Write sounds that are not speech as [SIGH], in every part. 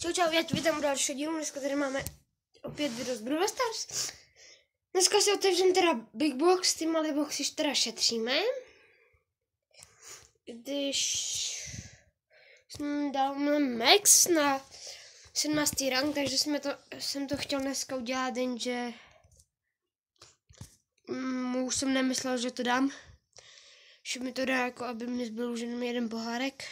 Čau, čau, já tě vítám u dalšího dílu. Dneska tady máme opět video z Brawl Stars. Dneska si otevřeme teda Big Box, ty malé boxy teda šetříme. Když jsme dali Max na 17. rang, takže jsme to, jsem to chtěl dneska udělat, jenže mm, už jsem nemyslel, že to dám. Že mi to dá jako, aby mi zbyl už jenom jeden pohárek.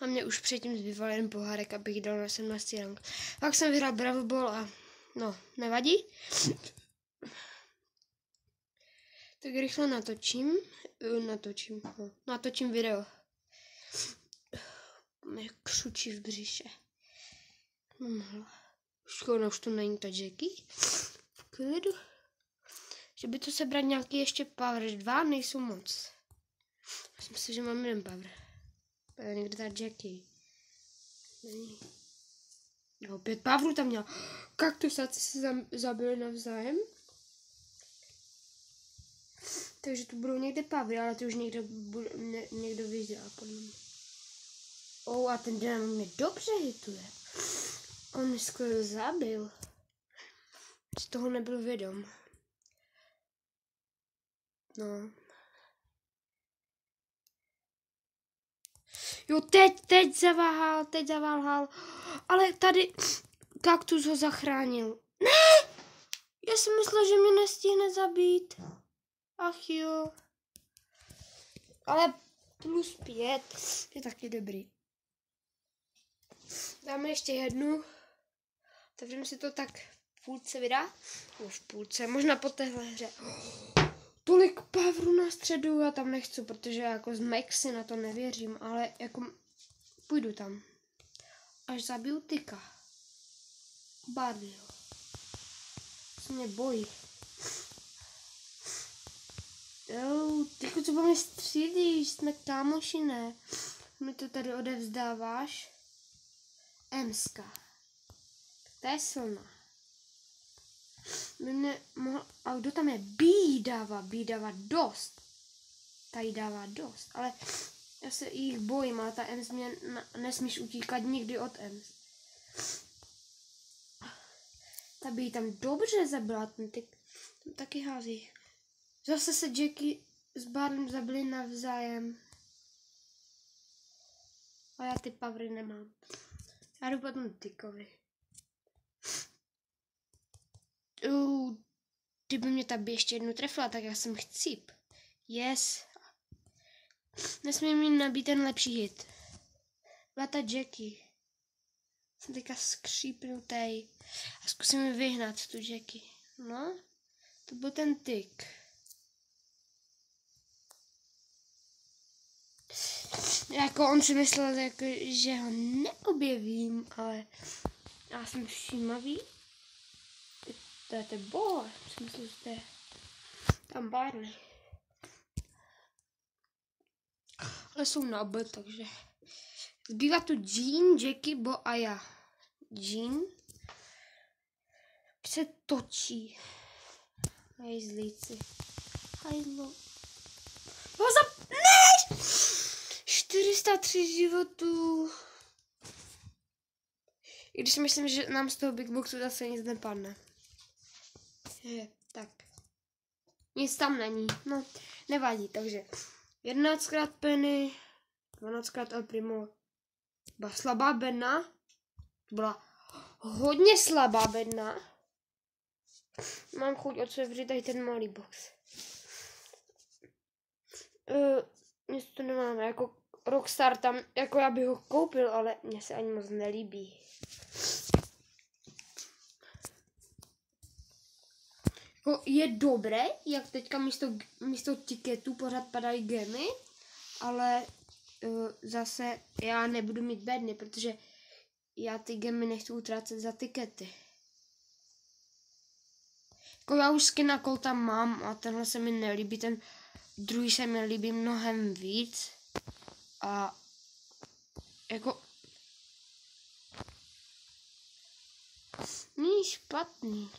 A mě už předtím zbýval jeden pohárek, abych dal na 17. rang. Pak jsem vyhrál Bravo Ball a no, nevadí. Tak rychle natočím. Eh, natočím, no, natočím video. Mě křučí v břiše. Mám Škoda, už to není ta Jackie. V klidu. Že by to sebrat nějaký ještě power. Dva nejsou moc. Myslím si, že mám jeden power. Je někde ta Jackie. Není. No, pět pavlů tam měl. Kaktusáci se zabili navzájem. Takže tu budou někde pavry, ale ty už někdo, bude, někdo vydělá podle mě. Oh, a ten den mě dobře hituje. On mi skoro zabil. Z toho nebyl vědom. No. Jo, teď, teď zaváhal, teď zaváhal. Ale tady kaktus ho zachránil. Ne! Já jsem myslel, že mě nestihne zabít. Ach jo. Ale plus pět je taky dobrý. Dáme ještě jednu. Otevřeme si to tak v půlce videa. No v půlce, možná po téhle hře. Tolik pavru na středu já tam nechci, protože jako z Maxi na to nevěřím, ale jako půjdu tam. Až zabiju tyka. Bardio. Se mě bojí. Jo, tyku, co mi střídíš, jsme kámoši, ne? Mi to tady odevzdáváš. Emska. To je silná. Mě mohl, a kdo tam je? Bí dává, Bí dává dost. Tady dává dost, ale já se jich bojím, ale ta Ems mě nesmíš utíkat nikdy od Ems. Ta by tam dobře zabila, ten ty tam taky hází. Zase se Jackie s Barnem zabili navzájem. A já ty pavry nemám. Já jdu potom tykovi. Uh, kdyby mě ta by ještě jednu trefila, tak já jsem chcíp. Yes. Nesmím mi nabít ten lepší hit. Byla ta Jackie. Jsem teďka skřípnutý. A zkusím vyhnat tu Jackie. No, to byl ten tyk. Jako on si myslel, jako, že ho neobjevím, ale já jsem všímavý. To je ten boh, si myslím, že to je tam Barley. Ale jsou na B, takže zbývá tu Jean, Jackie, Bo a já. Jean se točí. Hajzlíci. Hajzlo. No za... Ne! 403 životů. I když myslím, že nám z toho Big Boxu zase nic nepadne. Je, tak. Nic tam není. No, nevadí, takže 11krát Penny, 12krát El Primo. Byla slabá bedna. To byla hodně slabá bedna. Mám chuť otevřít tady ten malý box. Uh, nic to nemáme, jako Rockstar tam, jako já bych ho koupil, ale mně se ani moc nelíbí. Jako je dobré, jak teďka místo, místo tiketů pořád padají gemy, ale uh, zase já nebudu mít bedny, protože já ty gemy nechci utrácet za tikety. Jako já už skin na Colta mám a tenhle se mi nelíbí, ten druhý se mi líbí mnohem víc. A jako není špatný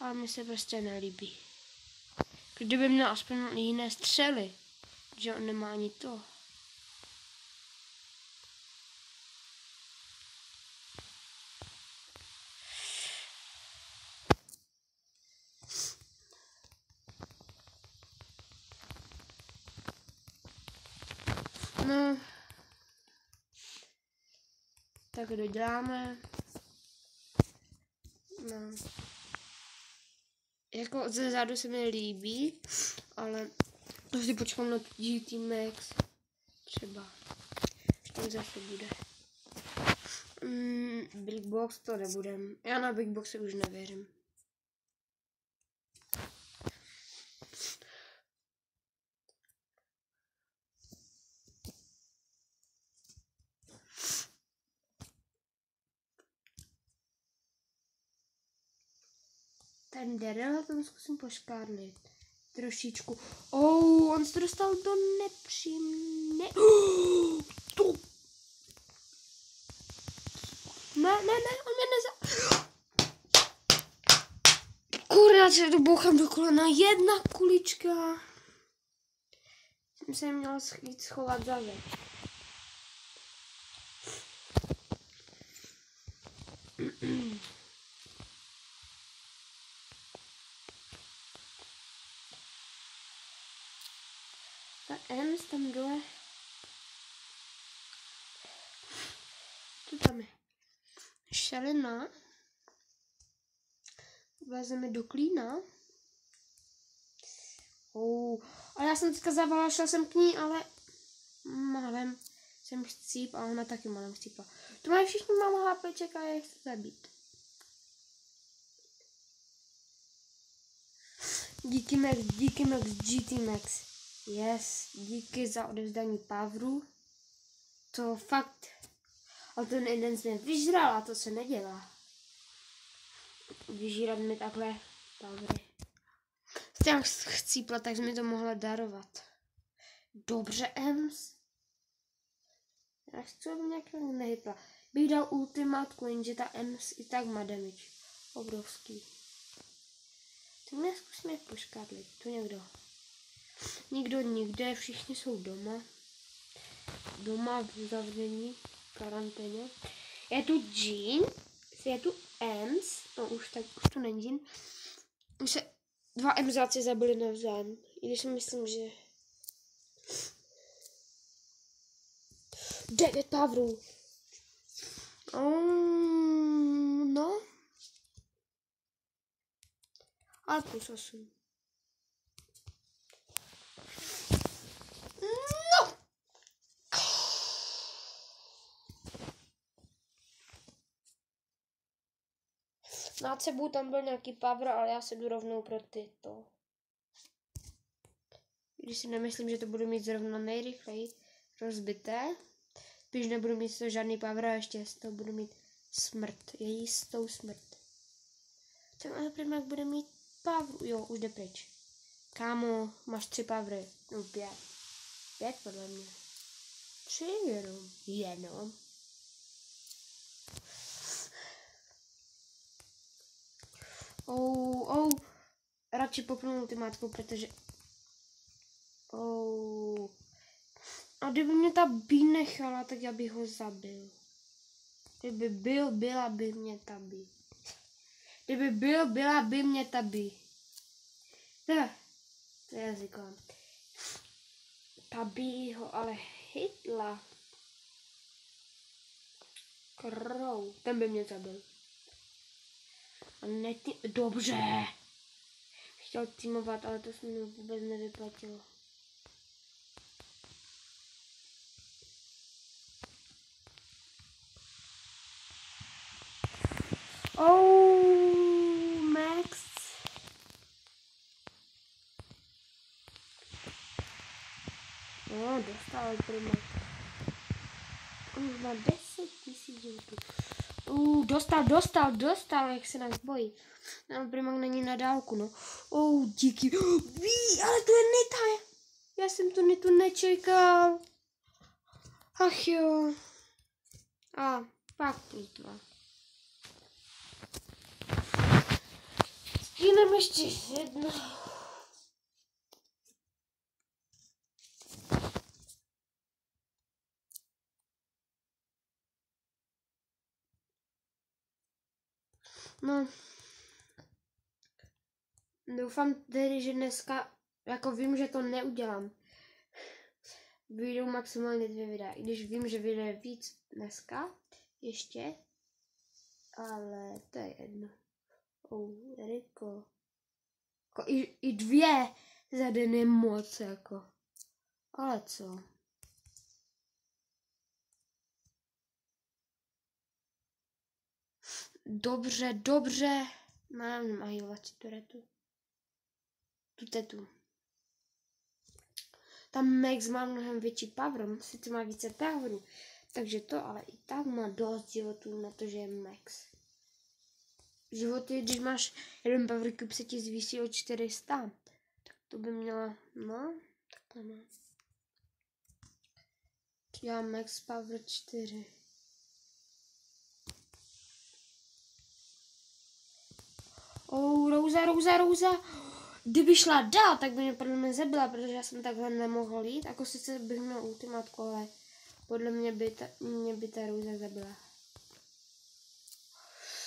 ale mi se prostě nelíbí. Kdyby měl aspoň jiné střely, že on nemá ani to. No, tak doděláme. No. Jako ze zádu se mi líbí, ale to si počkám na GT Max. Třeba. To zase bude. Mm, Big Box to nebudem. Já na Big Boxy už nevěřím. Ten Daryl, ten zkusím poškárlit. Trošičku. Oh, on se dostal do nepřímné... [GASPS] To... Ne, ne, ne, on mě neza... Kurňa, se to bouchám do kolena. Jedna kulička. Jsem se měla schovat za věc. Ta Ems tam dole. Co tam je? Šelina. Vezeme do klína. Oh. A já jsem teďka zavala, šla jsem k ní, ale málem jsem chcíp a ona taky málem chcípla. To mají všichni mám HPček a je chce zabít. Díky Max, díky Max, GT Max. Yes, díky za odevzdání Pavru. To fakt. A ten jeden mě vyžral a to se nedělá. Vyžírat mi takhle Pavry. Jsem chcípla, tak jsi mi to mohla darovat. Dobře, Ems. Já chci, aby nějak nehypla. Bych dal ultimátku, jenže ta Ems i tak má damage. Obrovský. Tak mě zkusíme poškádlit. Tu někdo. Nikdo nikde, všichni jsou doma. Doma v zavření, v karanténě. Je tu Jean, je tu Ems, no už tak, už to není Jean. Už se dva Emsáci zabili navzájem, i když si myslím, že... Devět pavrů. Um, mm, no. Alpus 8. nače bude tam byl nějaký power, ale já se jdu rovnou pro tyto. Když si nemyslím, že to budu mít zrovna nejrychleji rozbité. Spíš nebudu mít to žádný power a ještě z toho budu mít smrt. Je jistou smrt. Ten ale primák bude mít power. Jo, už jde pryč. Kámo, máš tři pavry. No pět. Pět podle mě. Tři jenom. Jenom. Oh, oh. Radši popnu ultimátku, protože... Oh. A kdyby mě ta bí nechala, tak já bych ho zabil. Kdyby byl, byla by mě ta bí. Kdyby byl, byla by mě ta bí. Ne, to je jazyko. Ta bí ho ale hitla. Krou, ten by mě zabil. Ne ty... Dobře. Chtěl týmovat, ale to se mi vůbec nevyplatilo. Oh, Max. No, dostal prima. Už má 10 tisíc Uh, dostal, dostal, dostal, jak se nás bojí. No, Primak není na dálku, no. Oh, díky. [GASPS] Ví, ale to je Nita. Já jsem to Nitu nečekal. Ach jo. A, pak plus dva. Ještě jedno. No. Doufám tedy, že dneska, jako vím, že to neudělám. vyjdou maximálně dvě videa. I když vím, že vyjde víc dneska, ještě. Ale to je jedno. Oh, Eriko. Jako i, i dvě za den je moc, jako. Ale co? Dobře, dobře. Mám ahilovat turetu. Tu tetu. Tam Max má mnohem větší power, sice má více poweru, takže to ale i tak má dost životů na to, že je Max. Životy, když máš jeden power cube, se ti zvýší o 400. Tak to by měla, no, takhle no. Já Max Power 4. Oh, Rouza, Rouza, Rouza. Kdyby šla dál, tak by mě podle mě zabila, protože já jsem takhle nemohl jít. Jako sice bych měl ultimátku, ale podle mě by ta, mě by ta Rouza zabila.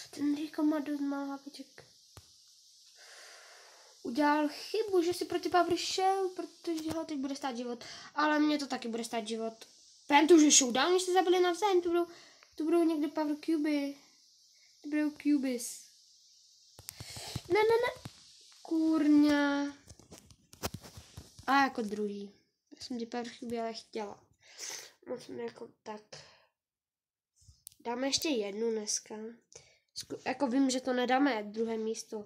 Ten Riko má dost málo hlaviček. Udělal chybu, že si proti Pavry šel, protože ho teď bude stát život. Ale mě to taky bude stát život. Pamatuju, že showdown, když se zabili navzájem, to budou, to budou někde Power Cuby. To budou Cubis. Ne, ne, ne. Kurňa. A jako druhý. Já jsem Power Cuby ale chtěla. Moc jako tak. Dáme ještě jednu dneska. Zku, jako vím, že to nedáme druhé místo.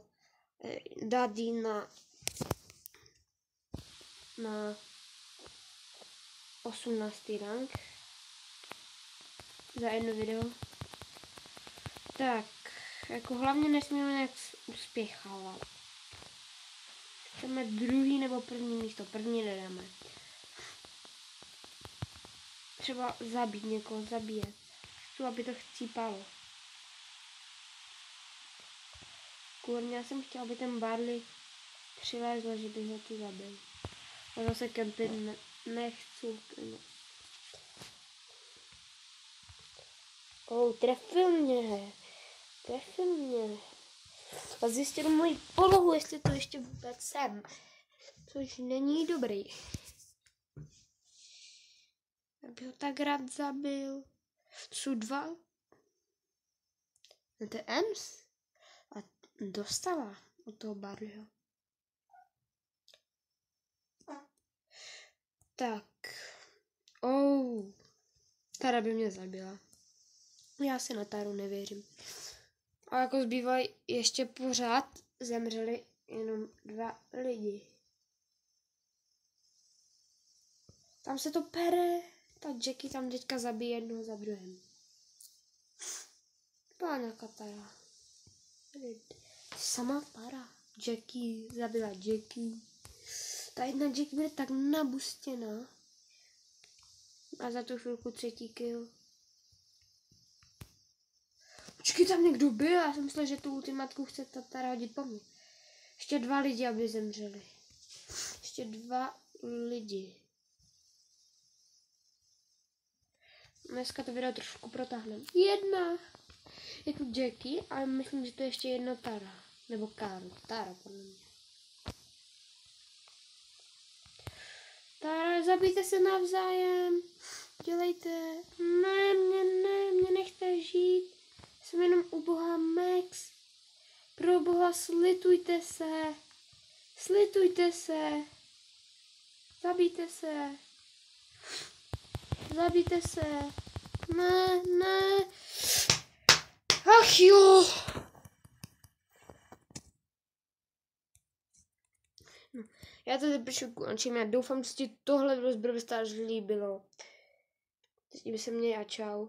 Eh, dát na na 18. rank za jedno video. Tak, jako hlavně nesmíme nějak uspěchávat. Chceme druhý nebo první místo, první nedáme. Třeba zabít někoho, zabíjet. Chci, aby to chcípalo. Kurně, já jsem chtěla, aby ten Barley přilézl, že bych ho tu zabil. A zase kempit ne, nechci úplně. Oh, trefil mě. Trefil mě. A zjistil moji polohu, jestli to ještě vůbec jsem. Což není dobrý. Aby ho tak rád zabil. Jsou dva. To je Ems? A dostala od toho Barleyho. Tak. Oh. Tara by mě zabila. Já si na Taru nevěřím. A jako zbývají ještě pořád zemřeli jenom dva lidi. Tam se to pere. Ta Jackie tam teďka zabije jednoho za druhým. Byla nějaká Tara. Sama para. Jackie zabila Jackie. Ta jedna Jackie bude tak nabustěná. A za tu chvilku třetí kill. Počkej, tam někdo byl, já jsem myslel, že tu ultimatku chce Tatara hodit po mně. Ještě dva lidi, aby zemřeli. Ještě dva lidi. Dneska to video trošku protáhneme. Jedna je tu Jackie, ale myslím, že to je ještě jedna Tara. Nebo Karl. Tara, podle mě. Tara, zabijte se navzájem. Dělejte. Ne, mě ne, mě nechte žít. Jsem jenom u boha Max. Pro boha slitujte se. Slitujte se. Zabijte se. Zabijte se. Ne, ne. Ach jo. No, já to teď končím. Já doufám, že ti tohle video z líbilo. By se mě a čau.